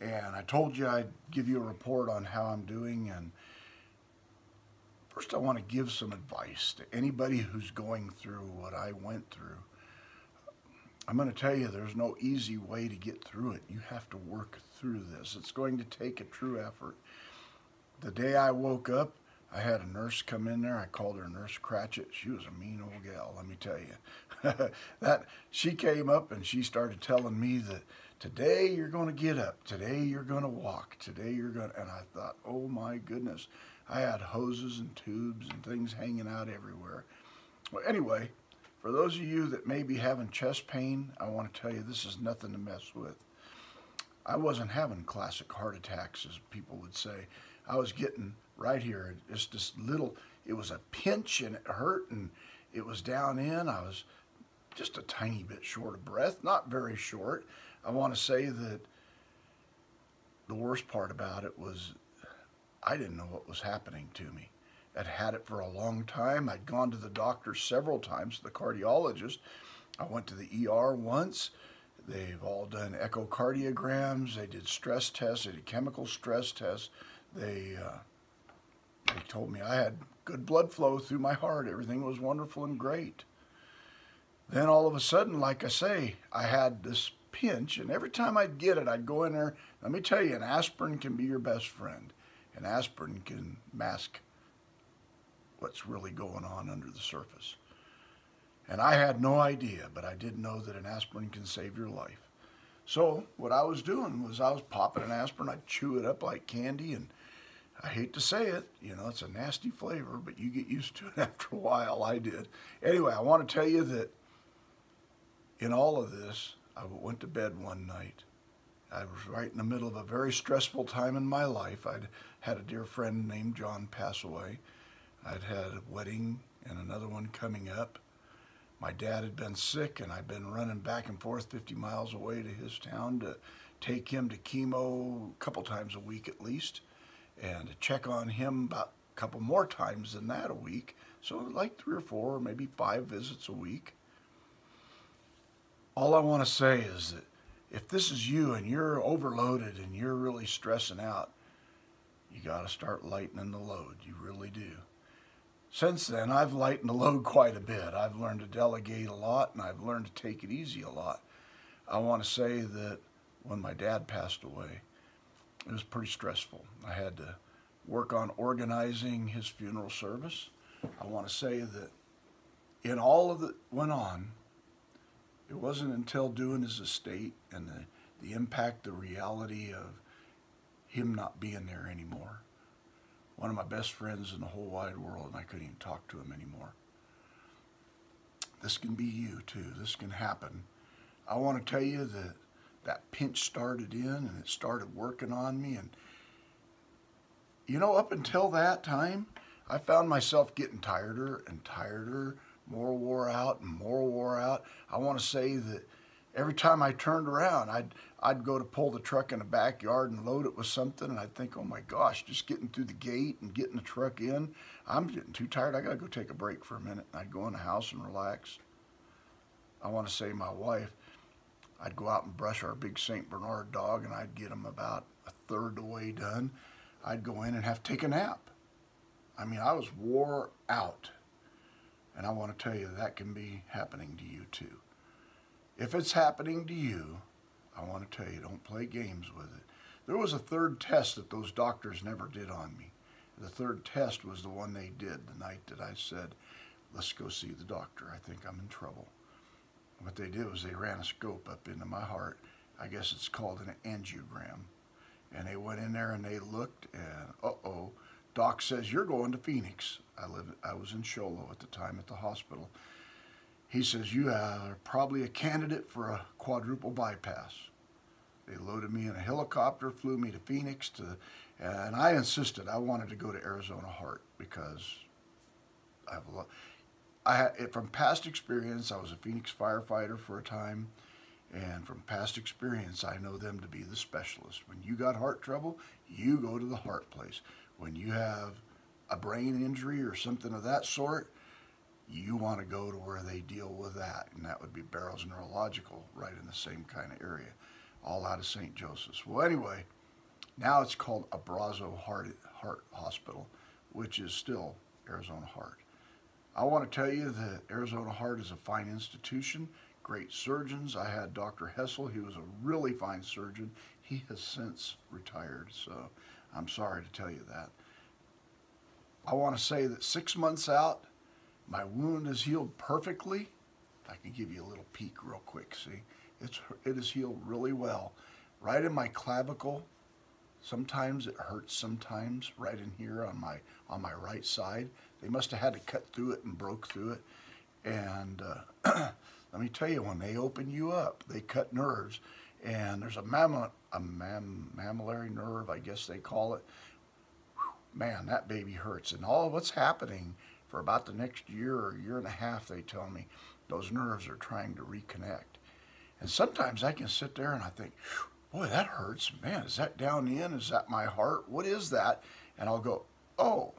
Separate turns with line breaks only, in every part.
And I told you I'd give you a report on how I'm doing. And first, I want to give some advice to anybody who's going through what I went through. I'm going to tell you there's no easy way to get through it. You have to work through this. It's going to take a true effort. The day I woke up, I had a nurse come in there. I called her Nurse Cratchit. She was a mean old gal, let me tell you. that she came up and she started telling me that today you're going to get up. Today you're going to walk. Today you're going to, and I thought, oh my goodness. I had hoses and tubes and things hanging out everywhere. Well, anyway, for those of you that may be having chest pain, I want to tell you this is nothing to mess with. I wasn't having classic heart attacks, as people would say. I was getting right here, just this little, it was a pinch and it hurt and it was down in. I was just a tiny bit short of breath, not very short. I want to say that the worst part about it was I didn't know what was happening to me. I'd had it for a long time. I'd gone to the doctor several times, the cardiologist. I went to the ER once. They've all done echocardiograms. They did stress tests. They did chemical stress tests. They, uh, they told me I had good blood flow through my heart. Everything was wonderful and great. Then all of a sudden, like I say, I had this pinch, and every time I'd get it, I'd go in there. Let me tell you, an aspirin can be your best friend. An aspirin can mask what's really going on under the surface. And I had no idea, but I did know that an aspirin can save your life. So what I was doing was I was popping an aspirin, I'd chew it up like candy, and I hate to say it, you know, it's a nasty flavor, but you get used to it after a while. I did. Anyway, I want to tell you that in all of this, I went to bed one night. I was right in the middle of a very stressful time in my life. I'd had a dear friend named John pass away. I'd had a wedding and another one coming up. My dad had been sick and I'd been running back and forth 50 miles away to his town to take him to chemo a couple times a week at least and to check on him about a couple more times than that a week. So like three or four, or maybe five visits a week. All I want to say is that if this is you and you're overloaded and you're really stressing out, you got to start lightening the load. You really do. Since then, I've lightened the load quite a bit. I've learned to delegate a lot and I've learned to take it easy a lot. I want to say that when my dad passed away, it was pretty stressful. I had to work on organizing his funeral service. I want to say that in all of that went on, it wasn't until doing his estate and the, the impact, the reality of him not being there anymore one of my best friends in the whole wide world, and I couldn't even talk to him anymore. This can be you too. This can happen. I want to tell you that that pinch started in and it started working on me. And, you know, up until that time, I found myself getting tireder and tireder, more wore out and more wore out. I want to say that every time I turned around, I'd, I'd go to pull the truck in the backyard and load it with something, and I'd think, oh my gosh, just getting through the gate and getting the truck in, I'm getting too tired. I got to go take a break for a minute. And I'd go in the house and relax. I want to say my wife, I'd go out and brush our big St. Bernard dog, and I'd get him about a third the way done. I'd go in and have to take a nap. I mean, I was wore out. And I want to tell you that can be happening to you too. If it's happening to you, I want to tell you, don't play games with it. There was a third test that those doctors never did on me. The third test was the one they did the night that I said, let's go see the doctor. I think I'm in trouble. What they did was they ran a scope up into my heart. I guess it's called an angiogram. And they went in there and they looked and, uh-oh, doc says, you're going to Phoenix. I, live, I was in Show Low at the time at the hospital. He says, you are probably a candidate for a quadruple bypass. They loaded me in a helicopter, flew me to Phoenix, to, and I insisted I wanted to go to Arizona Heart because I've, a lot. I had, from past experience, I was a Phoenix firefighter for a time, and from past experience, I know them to be the specialist. When you got heart trouble, you go to the heart place. When you have a brain injury or something of that sort, you want to go to where they deal with that, and that would be Barrows Neurological, right in the same kind of area. all out of St. Joseph's. Well, anyway, now it's called Abrazo Heart, Heart Hospital, which is still Arizona Heart. I want to tell you that Arizona Heart is a fine institution, great surgeons. I had Dr. Hessel, he was a really fine surgeon. He has since retired, so I'm sorry to tell you that. I want to say that six months out, my wound is healed perfectly. I can give you a little peek real quick, see? It's, it is healed really well. Right in my clavicle, sometimes it hurts sometimes, right in here on my, on my right side. They must have had to cut through it and broke through it. And uh, let me tell you, when they open you up, they cut nerves. And there's a, mammal, a mam, mammillary nerve, I guess they call it. Man, that baby hurts. And all what's happening for about the next year or year and a half, they tell me, those nerves are trying to reconnect. And sometimes I can sit there and I think, boy, that hurts. Man, is that down in? Is that my heart? What is that? And I'll go, oh,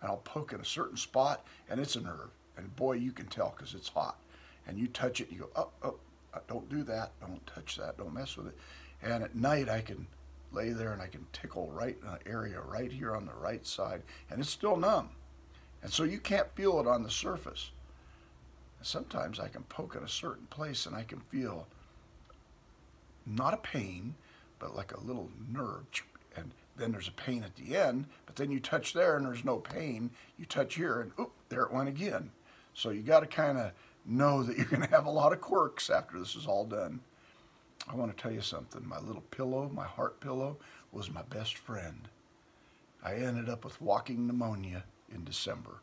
and I'll poke in a certain spot and it's a nerve. And boy, you can tell because it's hot. And you touch it, you go, oh, oh, don't do that. Don't touch that. Don't mess with it. And at night, I can lay there and I can tickle right in an area right here on the right side, and it's still numb. And so you can't feel it on the surface. And sometimes I can poke at a certain place and I can feel not a pain, but like a little nerve and then there's a pain at the end, but then you touch there and there's no pain. You touch here and oop, there it went again. So you got to kind of know that you're going to have a lot of quirks after this is all done. I want to tell you something. My little pillow, my heart pillow, was my best friend. I ended up with walking pneumonia in December.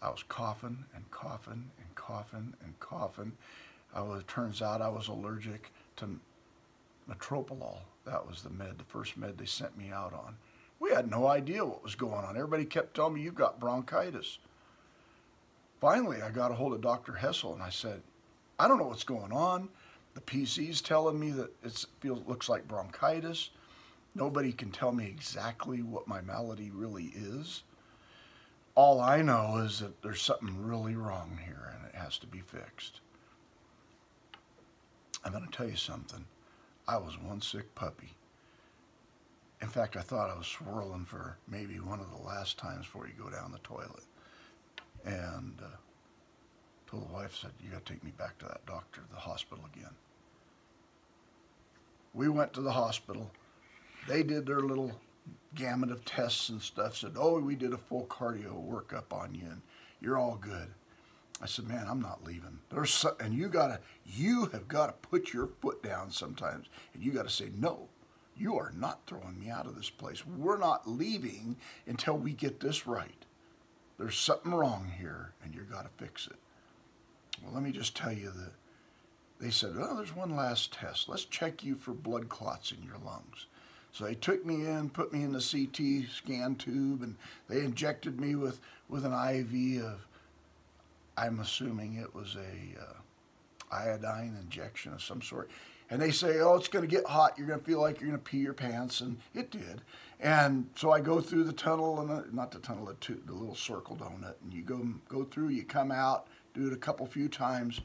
I was coughing and coughing and coughing and coughing. I was, it turns out I was allergic to metoprolol. That was the med, the first med they sent me out on. We had no idea what was going on. Everybody kept telling me, you've got bronchitis. Finally, I got a hold of Dr. Hessel and I said, I don't know what's going on. The PC's telling me that it feels looks like bronchitis. Nobody can tell me exactly what my malady really is. All I know is that there's something really wrong here and it has to be fixed. I'm going to tell you something. I was one sick puppy. In fact, I thought I was swirling for maybe one of the last times before you go down the toilet. And uh, told the wife, said, you got to take me back to that doctor, the hospital again. We went to the hospital. They did their little gamut of tests and stuff, said, oh, we did a full cardio workup on you, and you're all good. I said, man, I'm not leaving. There's so, and you gotta, you have got to put your foot down sometimes, and you got to say, no, you are not throwing me out of this place. We're not leaving until we get this right. There's something wrong here, and you've got to fix it. Well, let me just tell you that they said, oh, there's one last test. Let's check you for blood clots in your lungs. So they took me in, put me in the CT scan tube, and they injected me with, with an IV of I'm assuming it was a uh, iodine injection of some sort. And they say, oh, it's going to get hot. You're going to feel like you're going to pee your pants. And it did. And so I go through the tunnel, and the, not the tunnel, the, the little circle donut. And you go, go through, you come out, do it a couple few times.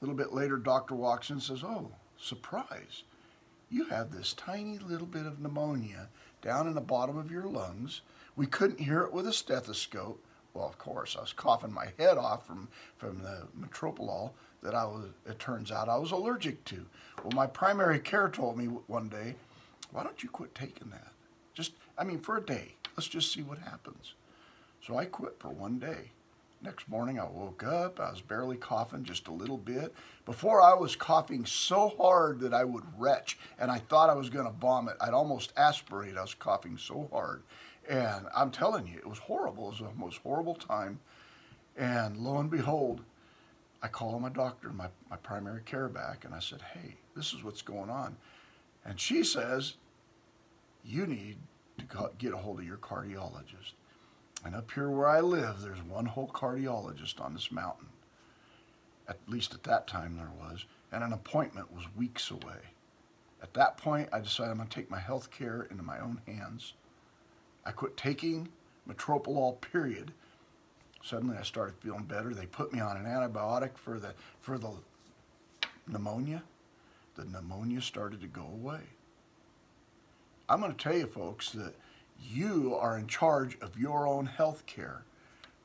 A little bit later, doctor walks in and says, oh, surprise. You have this tiny little bit of pneumonia down in the bottom of your lungs. We couldn't hear it with a stethoscope well, of course, I was coughing my head off from, from the metoprolol that I was, it turns out I was allergic to. Well, my primary care told me one day, why don't you quit taking that? Just, I mean, for a day. Let's just see what happens. So I quit for one day. Next morning I woke up, I was barely coughing just a little bit. Before I was coughing so hard that I would retch and I thought I was gonna vomit. I'd almost aspirate, I was coughing so hard. And I'm telling you, it was horrible. It was the most horrible time. And lo and behold, I call my doctor, my, my primary care back, and I said, hey, this is what's going on. And she says, you need to get a hold of your cardiologist. And up here where I live, there's one whole cardiologist on this mountain. At least at that time there was. And an appointment was weeks away. At that point, I decided I'm going to take my health care into my own hands. I quit taking metoprolol, period. Suddenly I started feeling better. They put me on an antibiotic for the, for the pneumonia. the pneumonia started to go away. I'm going to tell you, folks, that you are in charge of your own health care.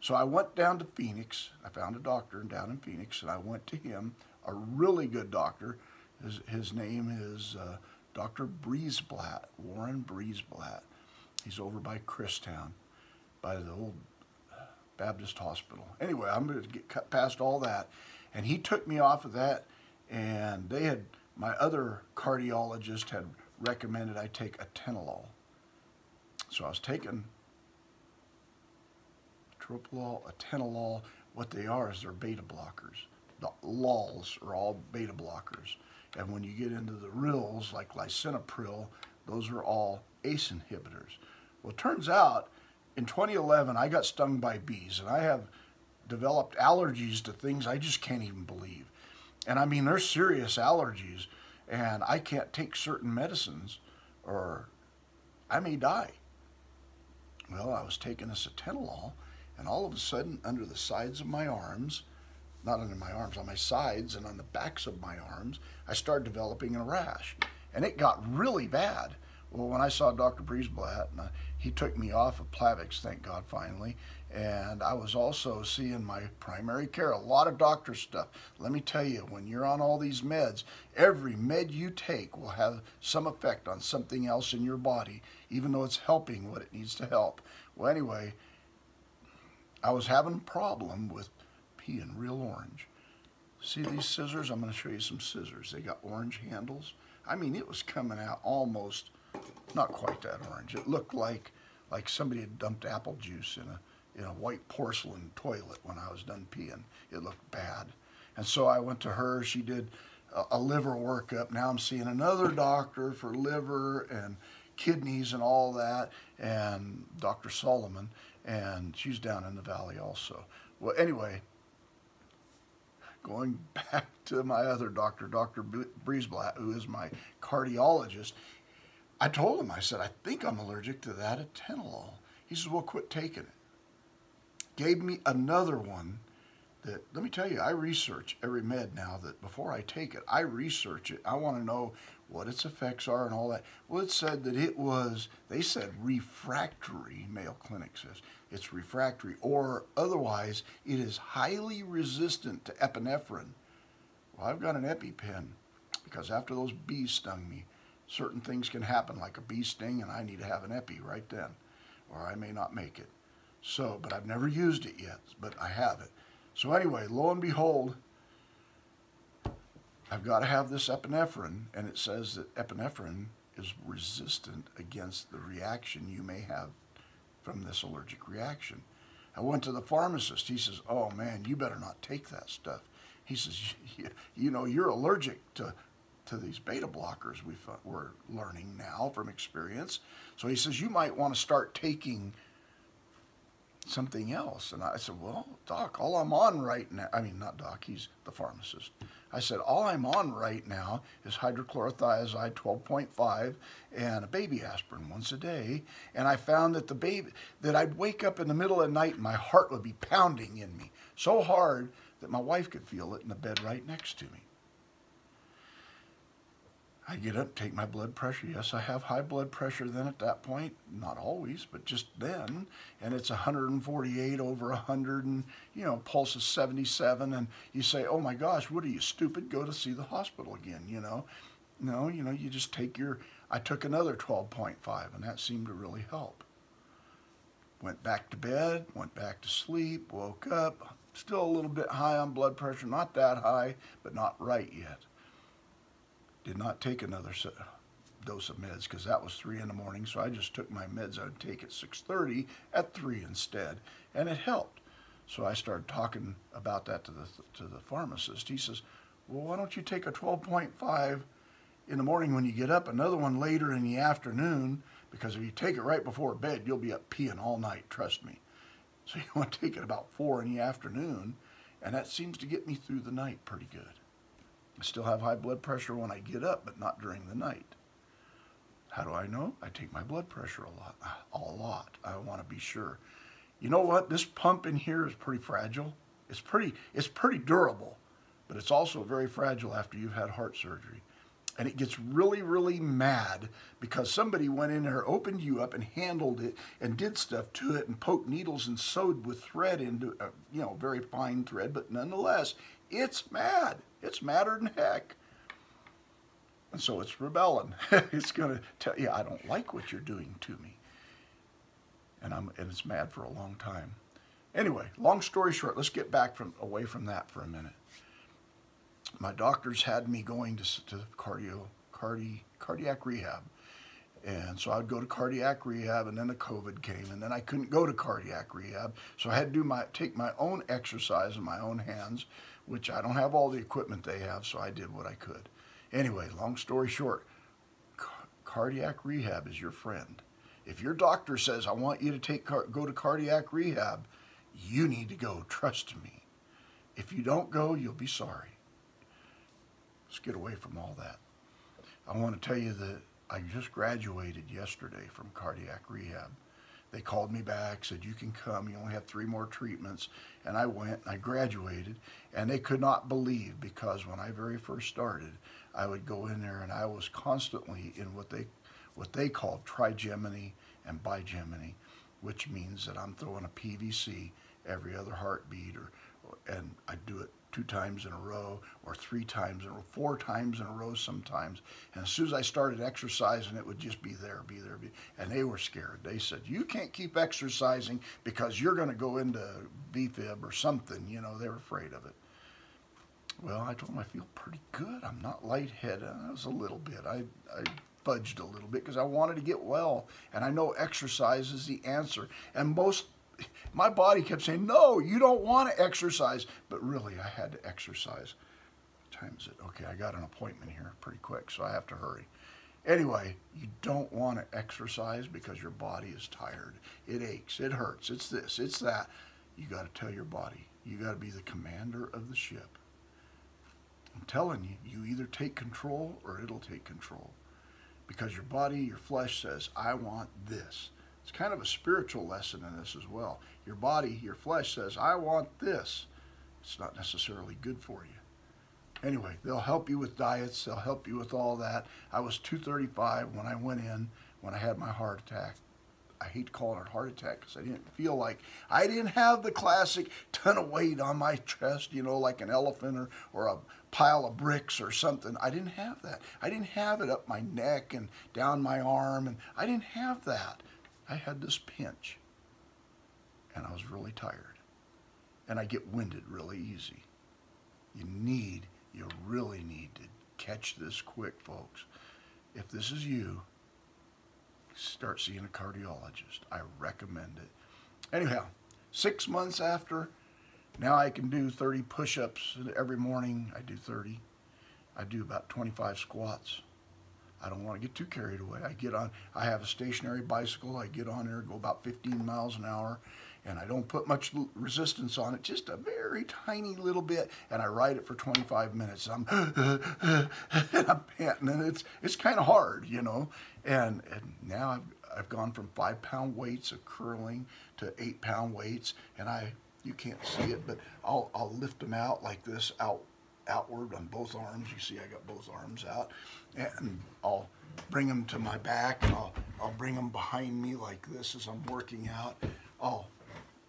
So I went down to Phoenix. I found a doctor down in Phoenix, and I went to him, a really good doctor. His, his name is uh, Dr. Breesblatt, Warren Breesblatt. He's over by Christown, by the old Baptist Hospital. Anyway, I'm going to get cut past all that. And he took me off of that, and they had, my other cardiologist had recommended I take atenolol. So I was taking tropoliol, atenolol. What they are is they're beta blockers. The lols are all beta blockers. And when you get into the rils, like lisinopril, those are all ACE inhibitors. Well, it turns out in 2011, I got stung by bees, and I have developed allergies to things I just can't even believe. And I mean, they're serious allergies, and I can't take certain medicines or I may die. Well, I was taking atenolol, and all of a sudden, under the sides of my arms, not under my arms, on my sides and on the backs of my arms, I started developing a rash. And it got really bad. Well, when I saw Dr. Breesblatt, he took me off of Plavix, thank God, finally, and I was also seeing my primary care, a lot of doctor stuff. Let me tell you, when you're on all these meds, every med you take will have some effect on something else in your body, even though it's helping what it needs to help. Well, anyway, I was having a problem with peeing real orange. See these scissors? I'm going to show you some scissors. They got orange handles. I mean, it was coming out almost not quite that orange. It looked like like somebody had dumped apple juice in a in a white porcelain toilet when I was done peeing. It looked bad. And so I went to her. She did a, a liver workup. Now I'm seeing another doctor for liver and kidneys and all that, and Dr. Solomon, and she's down in the valley also. Well, anyway, going back to my other doctor, Dr. Breesblatt, who is my cardiologist, I told him, I said, I think I'm allergic to that atenolol. He says, well, quit taking it. Gave me another one that, let me tell you, I research every med now that before I take it, I research it. I want to know what its effects are and all that. Well, it said that it was, they said refractory, Mayo Clinic says. It's refractory, or otherwise, it is highly resistant to epinephrine. Well, I've got an EpiPen because after those bees stung me, certain things can happen, like a bee sting, and I need to have an epi right then, or I may not make it. So, but I've never used it yet, but I have it. So anyway, lo and behold, I've got to have this epinephrine, and it says that epinephrine is resistant against the reaction you may have from this allergic reaction. I went to the pharmacist. He says, oh man, you better not take that stuff. He says, you know, you're allergic to to these beta blockers we are learning now from experience. So he says, you might want to start taking something else. And I said, well, doc, all I'm on right now, I mean, not doc, he's the pharmacist. I said, all I'm on right now is hydrochlorothiazide 12.5 and a baby aspirin once a day. And I found that the baby, that I'd wake up in the middle of the night and my heart would be pounding in me so hard that my wife could feel it in the bed right next to me. I get up, take my blood pressure. Yes, I have high blood pressure then at that point. Not always, but just then. And it's 148 over 100 and, you know, pulse is 77. And you say, oh my gosh, what are you, stupid? Go to see the hospital again, you know. No, you know, you just take your, I took another 12.5 and that seemed to really help. Went back to bed, went back to sleep, woke up, still a little bit high on blood pressure, not that high, but not right yet did not take another dose of meds because that was 3 in the morning. So I just took my meds I would take at 6.30 at 3 instead. And it helped. So I started talking about that to the, to the pharmacist. He says, well, why don't you take a 12.5 in the morning when you get up, another one later in the afternoon, because if you take it right before bed, you'll be up peeing all night, trust me. So you want to take it about 4 in the afternoon, and that seems to get me through the night pretty good. I still have high blood pressure when I get up, but not during the night. How do I know? I take my blood pressure a lot. A lot. I want to be sure. You know what? This pump in here is pretty fragile. It's pretty, it's pretty durable, but it's also very fragile after you've had heart surgery. and it gets really, really mad because somebody went in there, opened you up, and handled it and did stuff to it and poked needles and sewed with thread into, uh, you know, very fine thread, but nonetheless, it's mad. It's madder than heck. And so it's rebelling. it's going to tell you, I don't like what you're doing to me. And, I'm, and it's mad for a long time. Anyway, long story short, let's get back from away from that for a minute my doctors had me going to, to cardio, cardi, cardiac rehab. And so I'd go to cardiac rehab, and then the COVID came, and then I couldn't go to cardiac rehab. So I had to do my take my own exercise in my own hands, which I don't have all the equipment they have, so I did what I could. Anyway, long story short, cardiac rehab is your friend. If your doctor says I want you to take go to cardiac rehab, you need to go. Trust me. If you don't go, you'll be sorry. Let's get away from all that. I want to tell you that I just graduated yesterday from cardiac rehab. They called me back, said, you can come, you only have three more treatments. And I went, I graduated, and they could not believe because when I very first started, I would go in there and I was constantly in what they, what they called trigeminy and bigeminy, which means that I'm throwing a PVC every other heartbeat or, and I do it two times in a row or three times or four times in a row sometimes. And as soon as I started exercising, it would just be there, be there, be. And they were scared. They said, "You can't keep exercising because you're going to go into VFib or something." You know, they were afraid of it. Well, I told them I feel pretty good. I'm not lightheaded. I was a little bit. I, I fudged a little bit because I wanted to get well, and I know exercise is the answer. And most my body kept saying, no, you don't want to exercise. But really, I had to exercise. What time is it? Okay, I got an appointment here pretty quick, so I have to hurry. Anyway, you don't want to exercise because your body is tired. It aches, it hurts, it's this, it's that. You got to tell your body. You got to be the commander of the ship. I'm telling you, you either take control or it'll take control. Because your body, your flesh says, I want this. It's kind of a spiritual lesson in this as well. Your body, your flesh says, I want this. It's not necessarily good for you. Anyway, they'll help you with diets. They'll help you with all that. I was 235 when I went in, when I had my heart attack. I hate calling it heart attack because I didn't feel like I didn't have the classic ton of weight on my chest, you know, like an elephant or, or a pile of bricks or something. I didn't have that. I didn't have it up my neck and down my arm, and I didn't have that. I had this pinch and I was really tired. And I get winded really easy. You need, you really need to catch this quick, folks. If this is you, start seeing a cardiologist. I recommend it. Anyhow, six months after, now I can do 30 push-ups every morning. I do 30. I do about 25 squats. I don't want to get too carried away. I get on, I have a stationary bicycle. I get on there, go about 15 miles an hour, and I don't put much resistance on it, just a very tiny little bit, and I ride it for 25 minutes. I'm, and I'm panting, and it's, it's kind of hard, you know. And, and now I've, I've gone from five pound weights of curling to eight pound weights, and I, you can't see it, but I'll, I'll lift them out like this, out outward on both arms. You see I got both arms out. And I'll bring them to my back and I'll, I'll bring them behind me like this as I'm working out. I'll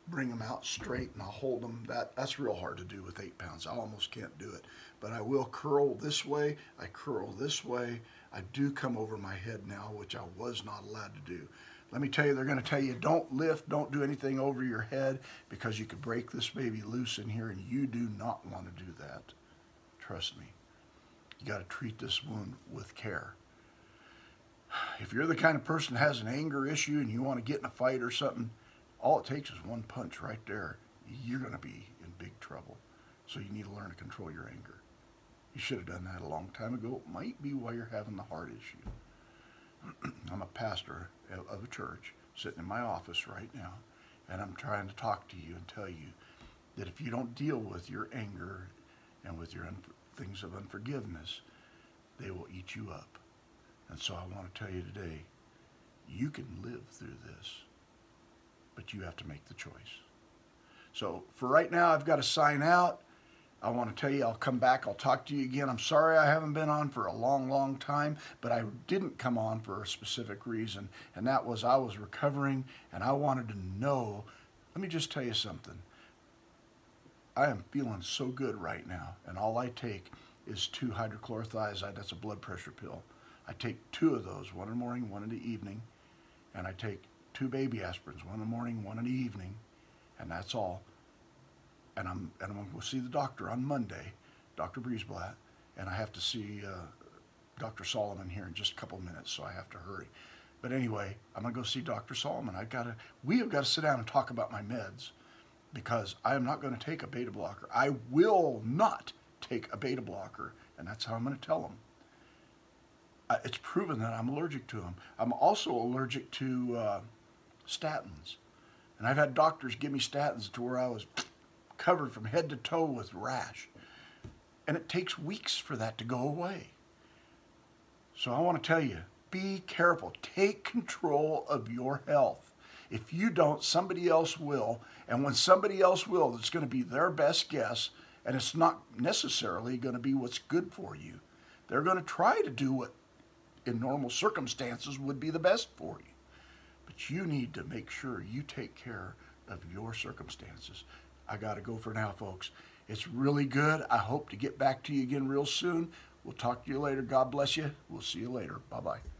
bring them out straight and I'll hold them. That, that's real hard to do with eight pounds. I almost can't do it. But I will curl this way. I curl this way. I do come over my head now, which I was not allowed to do. Let me tell you, they're going to tell you don't lift, don't do anything over your head because you could break this baby loose in here and you do not want to do that. Trust me. You got to treat this wound with care. If you're the kind of person that has an anger issue and you want to get in a fight or something, all it takes is one punch right there. You're going to be in big trouble. So you need to learn to control your anger. You should have done that a long time ago. It might be why you're having the heart issue. I'm a pastor of a church sitting in my office right now, and I'm trying to talk to you and tell you that if you don't deal with your anger and with your things of unforgiveness, they will eat you up. And so I want to tell you today, you can live through this, but you have to make the choice. So for right now, I've got to sign out. I want to tell you, I'll come back. I'll talk to you again. I'm sorry I haven't been on for a long, long time, but I didn't come on for a specific reason, and that was I was recovering and I wanted to know. Let me just tell you something. I am feeling so good right now, and all I take is two hydrochlorothiazide. That's a blood pressure pill. I take two of those, one in the morning, one in the evening, and I take two baby aspirins, one in the morning, one in the evening, and that's all and I'm and I'm going to go see the doctor on Monday, Dr. Briesblatt, and I have to see uh, Dr. Solomon here in just a couple minutes, so I have to hurry. But anyway, I'm going to go see Dr. Solomon. I got to we have got to sit down and talk about my meds because I am not going to take a beta blocker. I will not take a beta blocker, and that's how I'm going to tell them. Uh, it's proven that I'm allergic to them. I'm also allergic to uh, statins, and I've had doctors give me statins to where I was covered from head to toe with rash. And it takes weeks for that to go away. So I want to tell you, be careful. Take control of your health. If you don't, somebody else will. And when somebody else will, it's going to be their best guess, and it's not necessarily going to be what's good for you. They're going to try to do what in normal circumstances would be the best for you. But you need to make sure you take care of your circumstances. I got to go for now, folks. It's really good. I hope to get back to you again real soon. We'll talk to you later. God bless you. We'll see you later. Bye bye.